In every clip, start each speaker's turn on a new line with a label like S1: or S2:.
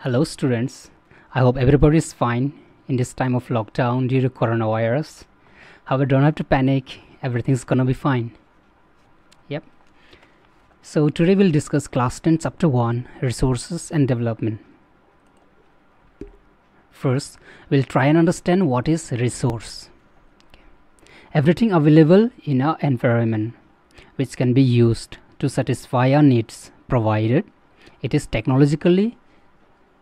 S1: Hello students. I hope everybody is fine in this time of lockdown due to coronavirus. However, don't have to panic. Everything's gonna be fine. Yep. So today we'll discuss class 10 chapter 1 resources and development. First, we'll try and understand what is resource. Everything available in our environment which can be used to satisfy our needs provided it is technologically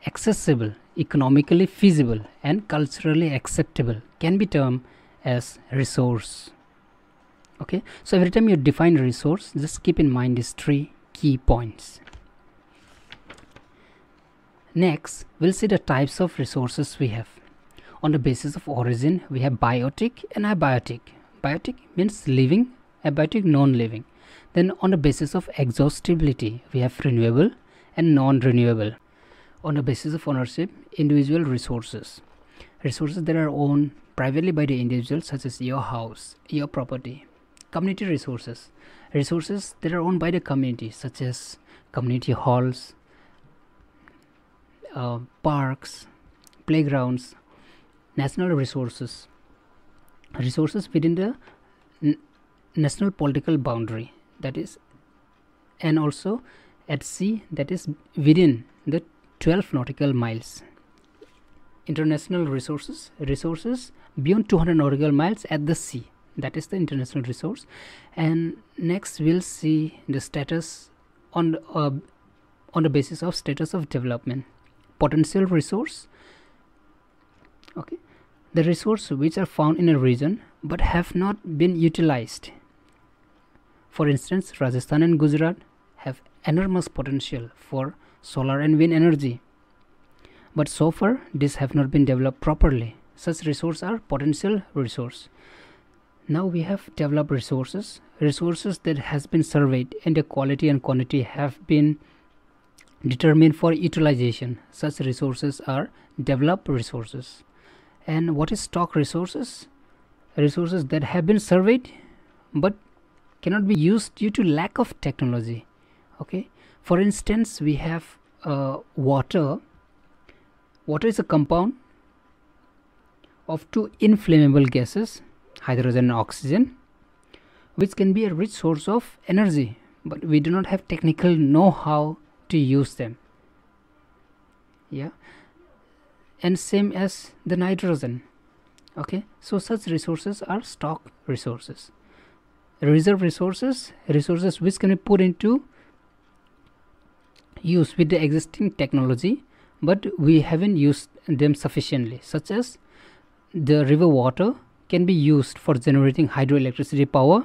S1: accessible, economically feasible, and culturally acceptable can be termed as resource. Okay, so every time you define resource, just keep in mind these three key points. Next, we'll see the types of resources we have. On the basis of origin, we have biotic and abiotic. Biotic means living, abiotic non-living. Then on the basis of exhaustibility, we have renewable and non-renewable on the basis of ownership individual resources. Resources that are owned privately by the individual such as your house your property community resources. Resources that are owned by the community such as community halls uh, parks playgrounds national resources. Resources within the national political boundary that is and also at sea that is within the 12 nautical miles. International resources resources beyond 200 nautical miles at the sea. That is the international resource. And next we'll see the status on uh, on the basis of status of development. Potential resource. Okay. The resource which are found in a region but have not been utilized. For instance rajasthan and gujarat have enormous potential for solar and wind energy. But so far, these have not been developed properly. Such resources are potential resource. Now we have developed resources, resources that has been surveyed and the quality and quantity have been determined for utilization. Such resources are developed resources. And what is stock resources? Resources that have been surveyed but cannot be used due to lack of technology. Okay, for instance we have uh, water. Water is a compound of two inflammable gases hydrogen and oxygen which can be a rich source of energy but we do not have technical know-how to use them. Yeah. And same as the nitrogen. Okay? So such resources are stock resources. Reserve resources resources which can be put into use with the existing technology but we haven't used them sufficiently such as the river water can be used for generating hydroelectricity power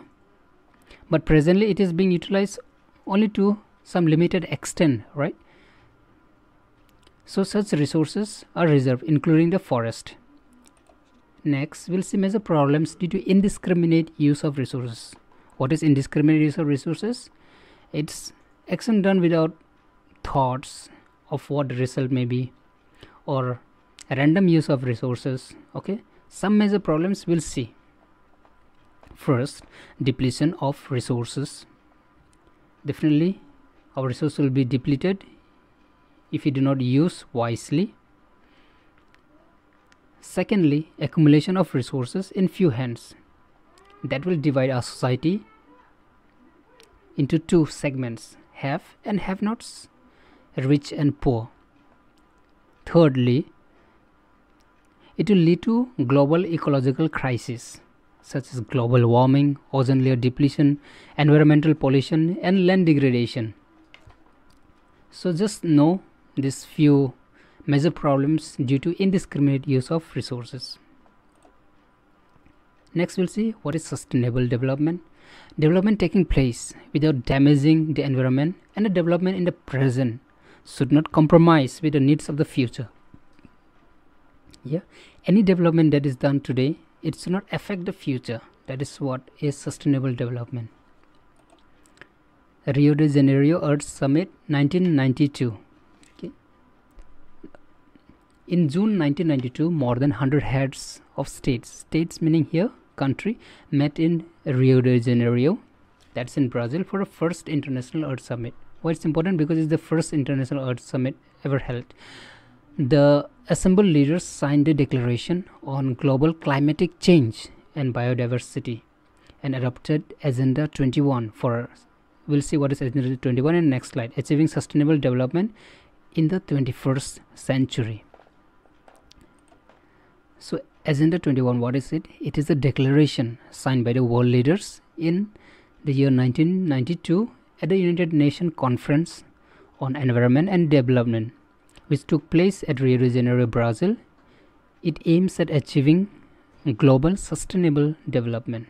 S1: but presently it is being utilized only to some limited extent right? So such resources are reserved including the forest. Next we'll see major problems due to indiscriminate use of resources. What is indiscriminate use of resources? It's action done without thoughts of what result may be or random use of resources okay? Some major problems we'll see. First depletion of resources. Definitely our resource will be depleted if we do not use wisely. Secondly accumulation of resources in few hands. That will divide our society into two segments have and have nots rich and poor. Thirdly, it will lead to global ecological crisis such as global warming, ozone layer depletion, environmental pollution, and land degradation. So, just know these few major problems due to indiscriminate use of resources. Next, we'll see what is sustainable development. Development taking place without damaging the environment and the development in the present should not compromise with the needs of the future. Yeah? Any development that is done today it should not affect the future. That is what is sustainable development. Rio de janeiro earth summit 1992 okay. in june 1992 more than 100 heads of states states meaning here country met in rio de janeiro that's in brazil for a first international earth summit why it's important? Because it's the first international earth summit ever held. The assembled leaders signed a declaration on global climatic change and biodiversity and adopted agenda 21 for we'll see what is agenda 21 in next slide. Achieving sustainable development in the 21st century. So agenda 21 what is it? It is a declaration signed by the world leaders in the year 1992 at the united nations conference on environment and development which took place at Rio de Janeiro, Brazil. It aims at achieving global sustainable development.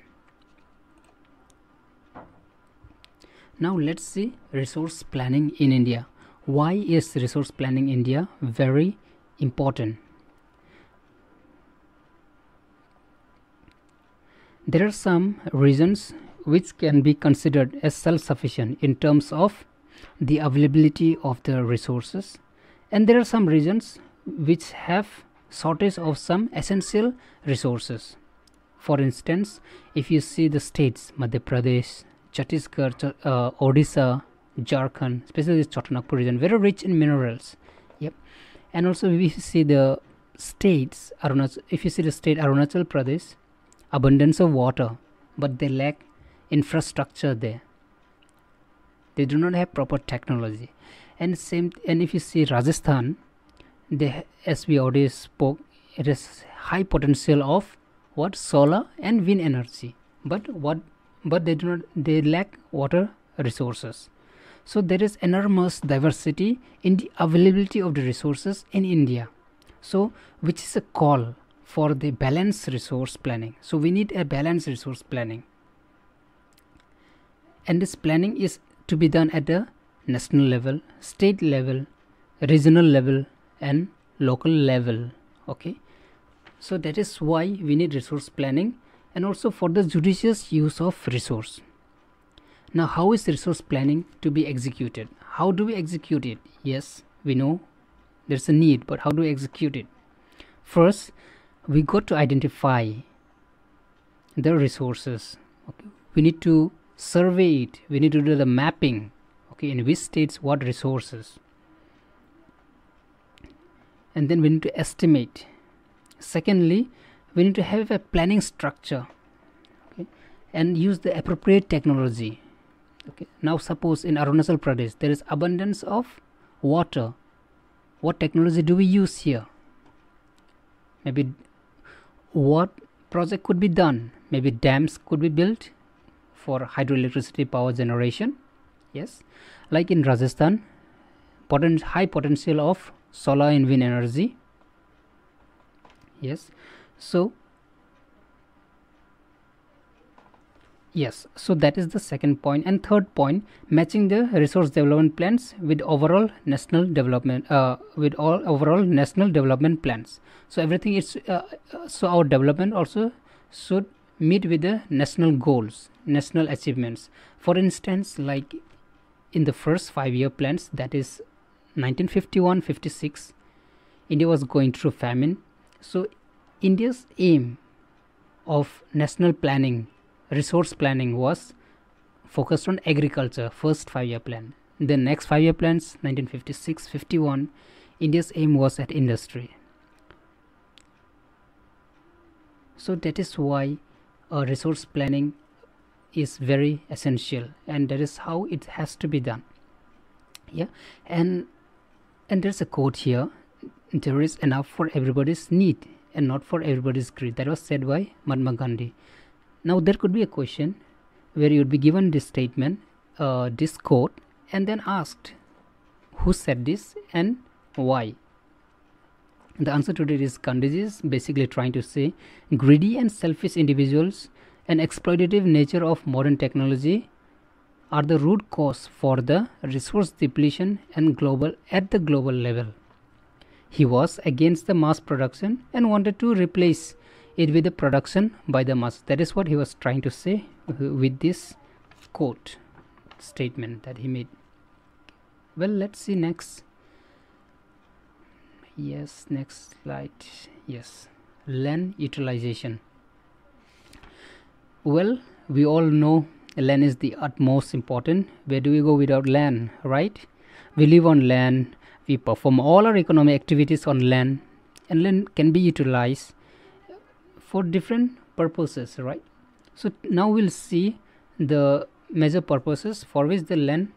S1: Now let's see resource planning in India. Why is resource planning in India very important? There are some reasons which can be considered as self-sufficient in terms of the availability of the resources. And there are some regions which have shortage of some essential resources. For instance if you see the states madhya pradesh chhattisgarh uh, odisha jharkhand especially the chotanagpur region very rich in minerals. Yep. And also you see the states arunachal if you see the state arunachal pradesh abundance of water but they lack infrastructure there. They do not have proper technology. And same and if you see Rajasthan they as we already spoke it has high potential of what? Solar and wind energy. But what but they do not they lack water resources. So there is enormous diversity in the availability of the resources in India. So which is a call for the balanced resource planning. So we need a balanced resource planning and this planning is to be done at the national level state level regional level and local level okay? So that is why we need resource planning and also for the judicious use of resource. Now how is resource planning to be executed? How do we execute it? Yes we know there's a need but how do we execute it? First we got to identify the resources okay. we need to survey it. We need to do the mapping okay in which states what resources. And then we need to estimate. Secondly we need to have a planning structure okay, and use the appropriate technology okay. Now suppose in arunachal pradesh there is abundance of water. What technology do we use here? Maybe what project could be done? Maybe dams could be built for hydroelectricity power generation. Yes. Like in Rajasthan potent high potential of solar and wind energy. Yes. So yes. So that is the second point. And third point matching the resource development plans with overall national development uh, with all overall national development plans. So everything is uh, uh so our development also should meet with the national goals national achievements. For instance like in the first five year plans that is 1951 56 india was going through famine. So india's aim of national planning resource planning was focused on agriculture first five year plan. The next five year plans 1956 51 india's aim was at industry. So that is why uh, resource planning is very essential and that is how it has to be done. Yeah? And and there's a quote here there is enough for everybody's need and not for everybody's greed. That was said by mahatma gandhi. Now there could be a question where you would be given this statement uh, this quote and then asked who said this and why the answer to it is is basically trying to say greedy and selfish individuals and exploitative nature of modern technology are the root cause for the resource depletion and global at the global level. He was against the mass production and wanted to replace it with the production by the mass. That is what he was trying to say with this quote statement that he made. Well, let's see next. Yes, next slide. Yes, land utilization. Well, we all know land is the utmost important. Where do we go without land, right? We live on land, we perform all our economic activities on land and land can be utilized for different purposes right so now we'll see the major purposes for which the land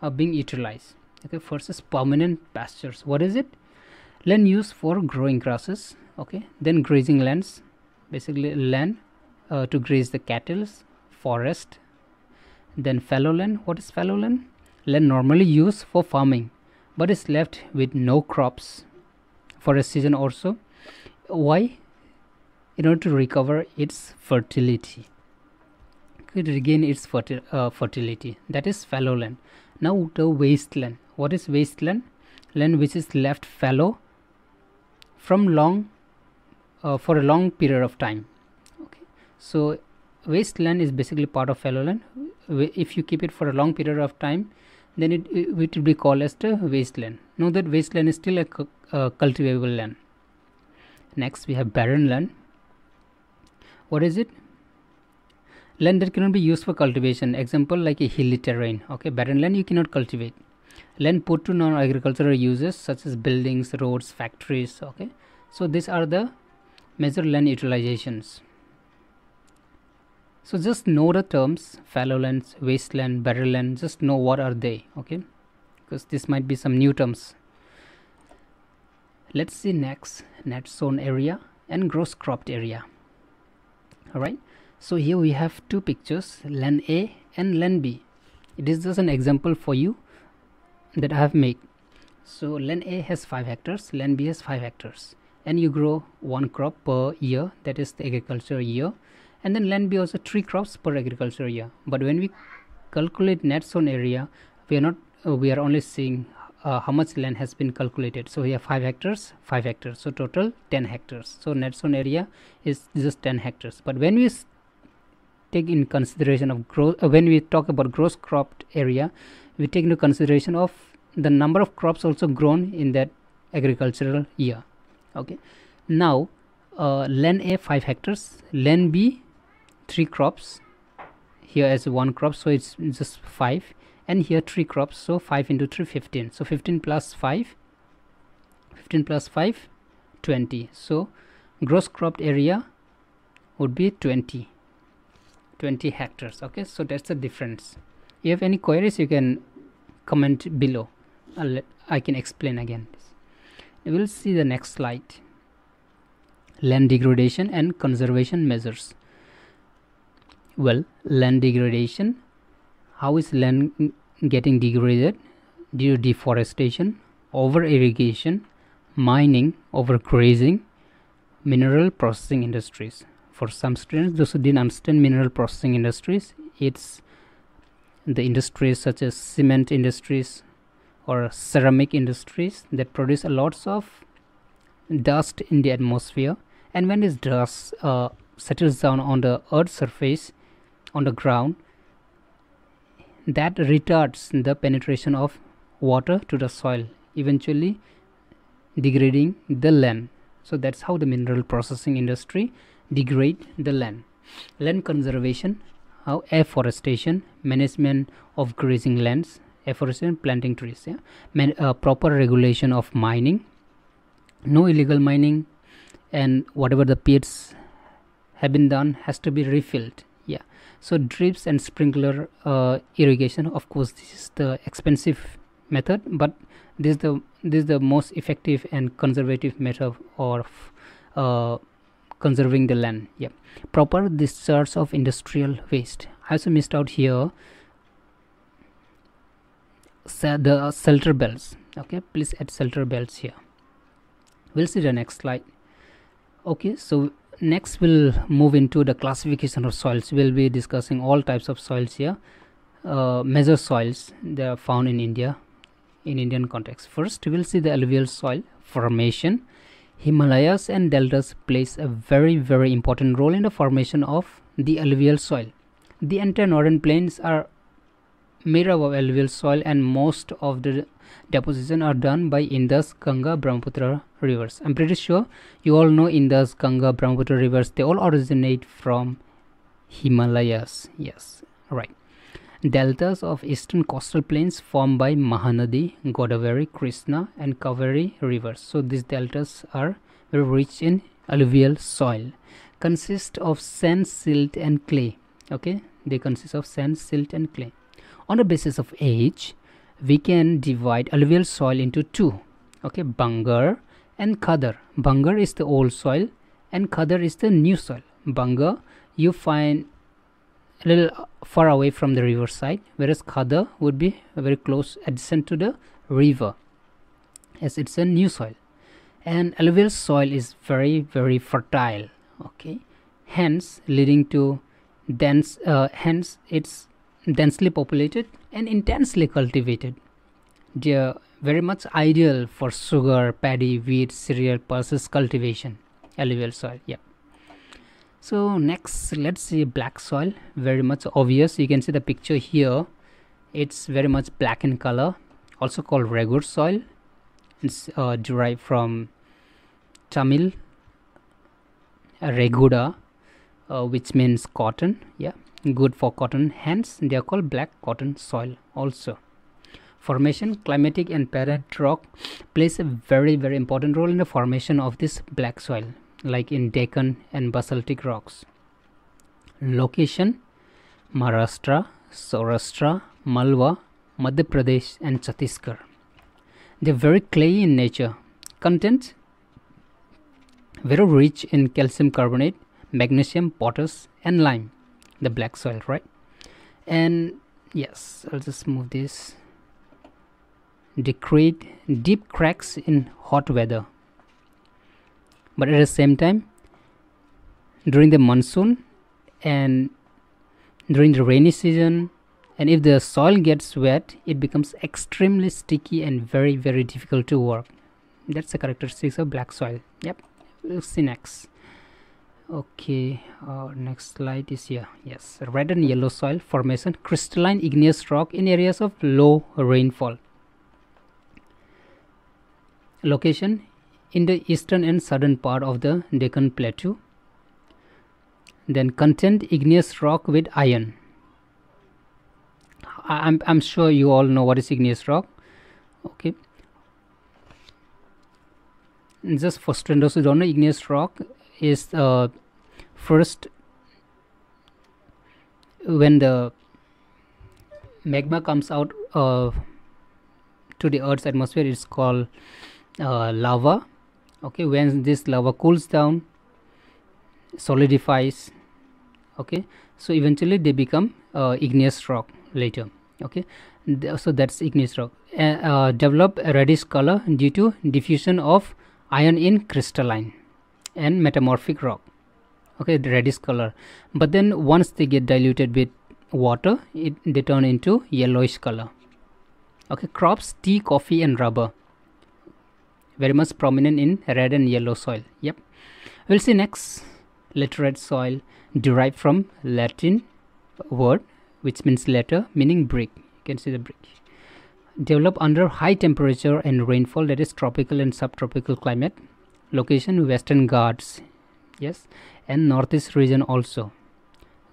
S1: are being utilized okay first is permanent pastures what is it land used for growing grasses okay? Then grazing lands basically land uh, to graze the cattle forest. Then fallow land what is fallow land? Land normally used for farming but is left with no crops for a season or so why? In order to recover its fertility. Could regain its ferti uh, fertility. That is fallow land. Now the wasteland. What is wasteland? Land which is left fallow from long uh, for a long period of time. Okay. So wasteland is basically part of fallow land. If you keep it for a long period of time then it, it will be called as the wasteland. Know that wasteland is still a, a cultivable land. Next we have barren land. What is it? Land that cannot be used for cultivation. Example like a hilly terrain. Okay barren land you cannot cultivate land put to non-agricultural uses such as buildings roads factories okay? So these are the major land utilizations. So just know the terms fallow fallowlands wasteland barrenland just know what are they okay? Because this might be some new terms. Let's see next net sown area and gross cropped area. All right so here we have two pictures land a and land b. It is just an example for you that i have made. So land a has 5 hectares land b has 5 hectares. And you grow one crop per year that is the agriculture year. And then land b also three crops per agriculture year. But when we calculate net sown area we are not uh, we are only seeing uh, how much land has been calculated. So we have 5 hectares 5 hectares. So total 10 hectares. So net sown area is just 10 hectares. But when we take in consideration of growth uh, when we talk about gross cropped area we take into consideration of the number of crops also grown in that agricultural year. Okay. Now uh, land a 5 hectares. Land b three crops. Here as one crop so it's just five. And here three crops so 5 into 3 15 so 15 plus 5 15 plus 5 20 so gross cropped area would be 20 20 hectares. Okay. So that's the difference. if you have any queries you can comment below. Let, i can explain again we'll see the next slide. Land degradation and conservation measures. Well land degradation how is land getting degraded? Due to deforestation over irrigation mining overgrazing mineral processing industries. For some students those who didn't understand mineral processing industries it's the industries such as cement industries or ceramic industries that produce a lots of dust in the atmosphere. And when this dust uh, settles down on the earth surface on the ground that retards the penetration of water to the soil eventually degrading the land. So that's how the mineral processing industry degrade the land. Land conservation afforestation management of grazing lands afforestation planting trees yeah? Man, uh, proper regulation of mining no illegal mining and whatever the pits have been done has to be refilled yeah? So drips and sprinkler uh, irrigation of course this is the expensive method but this is the this is the most effective and conservative method of uh, conserving the land. Yeah proper discharge of industrial waste. I also missed out here. So the shelter belts. Okay please add shelter belts here. We'll see the next slide. Okay so next we'll move into the classification of soils. We'll be discussing all types of soils here. Uh, major soils they are found in india in indian context. First we'll see the alluvial soil formation himalayas and deltas plays a very very important role in the formation of the alluvial soil the entire northern plains are made up of alluvial soil and most of the deposition are done by Indus, Ganga, Brahmaputra rivers. I'm pretty sure you all know Indus, Ganga, Brahmaputra rivers. They all originate from Himalayas. Yes, right. Deltas of eastern coastal plains formed by Mahanadi, Godavari, Krishna and Kaveri rivers. So these deltas are very rich in alluvial soil. Consist of sand, silt and clay. Okay, they consist of sand, silt and clay. On the basis of age, we can divide alluvial soil into two. Okay, Bangar and Khadar. Bangar is the old soil and Khadar is the new soil. Bangar you find a little far away from the river side whereas Khada would be very close adjacent to the river as it's a new soil. And alluvial soil is very very fertile okay? Hence leading to dense uh, hence it's densely populated and intensely cultivated. They're very much ideal for sugar paddy wheat cereal pulses cultivation alluvial soil yeah so next let's see black soil. Very much obvious. You can see the picture here. It's very much black in color also called regur soil. It's uh, derived from Tamil reguda uh, which means cotton. Yeah good for cotton. Hence they are called black cotton soil also. Formation climatic and parent rock plays a very very important role in the formation of this black soil like in Deccan and basaltic rocks. Location Maharashtra, Saurashtra, Malwa, Madhya Pradesh, and Chhattisgarh. They're very clayey in nature. Content very rich in calcium carbonate, magnesium, potash, and lime. The black soil, right? And yes, I'll just move this. They create deep cracks in hot weather but at the same time during the monsoon and during the rainy season and if the soil gets wet it becomes extremely sticky and very very difficult to work that's the characteristics of black soil. Yep. We'll see next. Okay uh, next slide is here. Yes red and yellow soil formation crystalline igneous rock in areas of low rainfall. Location in the eastern and southern part of the Deccan Plateau. Then content igneous rock with iron. I'm, I'm sure you all know what is igneous rock. Okay. Just for students who don't know, igneous rock is uh, first when the magma comes out uh, to the earth's atmosphere it's called uh, lava okay when this lava cools down solidifies okay so eventually they become uh, igneous rock later okay. So that's igneous rock. Uh, uh, develop a reddish color due to diffusion of iron in crystalline and metamorphic rock okay the reddish color. But then once they get diluted with water it they turn into yellowish color. Okay crops tea coffee and rubber very much prominent in red and yellow soil. Yep. We'll see next. Laterite soil derived from latin word which means later meaning brick. You can see the brick. Develop under high temperature and rainfall that is tropical and subtropical climate. Location western ghats. Yes. And northeast region also.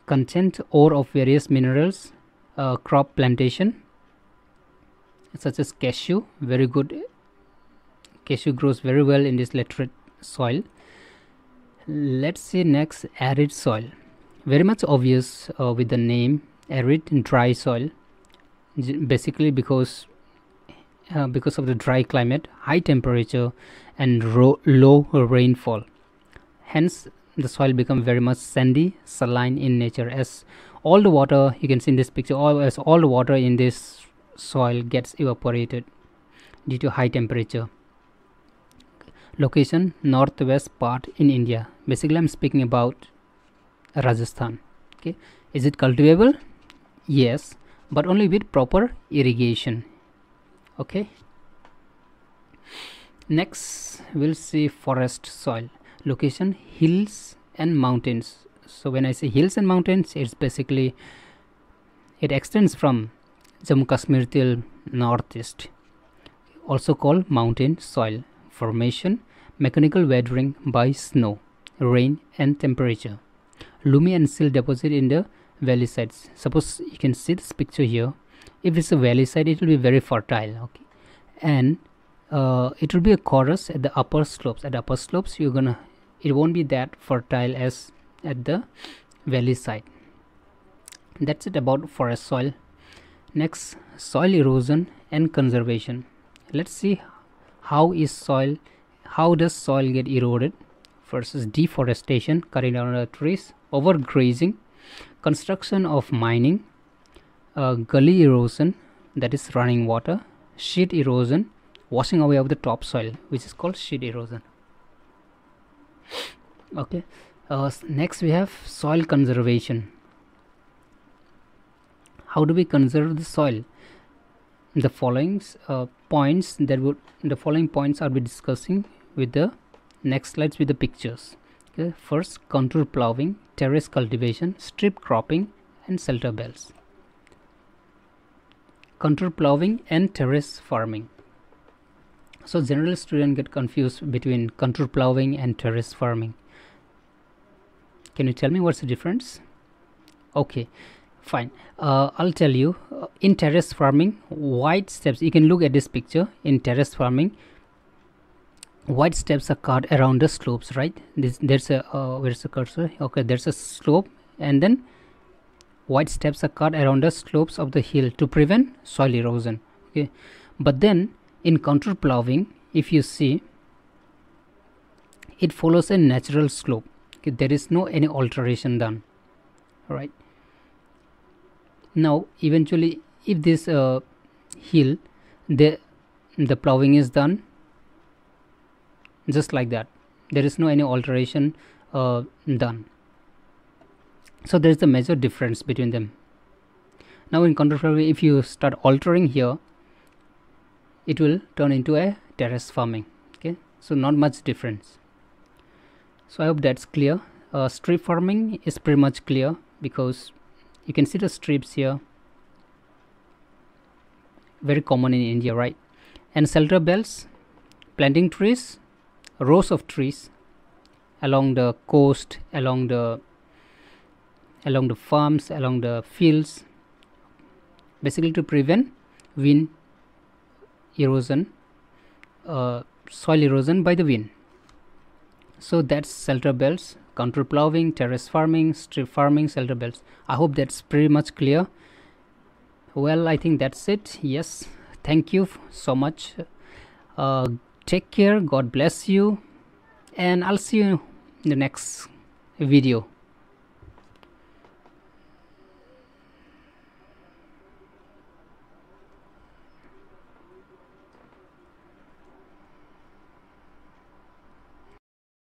S1: Content ore of various minerals uh, crop plantation such as cashew very good cashew grows very well in this laterite soil. Let's see next arid soil. Very much obvious uh, with the name arid and dry soil. Basically because uh, because of the dry climate high temperature and low rainfall. Hence the soil become very much sandy saline in nature. As all the water you can see in this picture all as all the water in this soil gets evaporated due to high temperature location northwest part in India. Basically I'm speaking about Rajasthan. Okay. Is it cultivable? Yes but only with proper irrigation. Okay. Next we'll see forest soil. Location hills and mountains. So when I say hills and mountains it's basically it extends from Jammu Kashmir till northeast. Also called mountain soil formation mechanical weathering by snow, rain and temperature. Loamy and silt deposit in the valley sides. Suppose you can see this picture here. If it's a valley side it will be very fertile okay? And uh, it will be a chorus at the upper slopes. At the upper slopes you're gonna it won't be that fertile as at the valley side. That's it about forest soil. Next soil erosion and conservation. Let's see how is soil how does soil get eroded versus deforestation cutting down the trees overgrazing construction of mining uh, gully erosion that is running water sheet erosion washing away of the topsoil which is called sheet erosion. Okay uh, next we have soil conservation. How do we conserve the soil? The following uh, points that would the following points i'll be discussing with the next slides with the pictures. Okay first contour plowing terrace cultivation strip cropping and shelter belts. Contour plowing and terrace farming. So general student get confused between contour plowing and terrace farming. Can you tell me what's the difference? Okay fine. Uh, i'll tell you. Uh, in terrace farming wide steps. You can look at this picture. In terrace farming wide steps are cut around the slopes right? This there's a uh, where's the cursor? Okay there's a slope and then wide steps are cut around the slopes of the hill to prevent soil erosion okay? But then in contour plowing if you see it follows a natural slope okay, there is no any alteration done right? Now eventually if this uh, hill the the plowing is done just like that. There is no any alteration uh, done. So there is a major difference between them. Now in plowing if you start altering here it will turn into a terrace farming okay? So not much difference. So i hope that's clear. Uh, strip farming is pretty much clear because you can see the strips here. Very common in india right? And shelter belts planting trees rows of trees along the coast along the along the farms along the fields basically to prevent wind erosion uh, soil erosion by the wind. So that's shelter belts contour plowing terrace farming strip farming shelter belts. I hope that's pretty much clear. Well i think that's it. Yes thank you so much. Uh, take care. God bless you. And i'll see you in the next video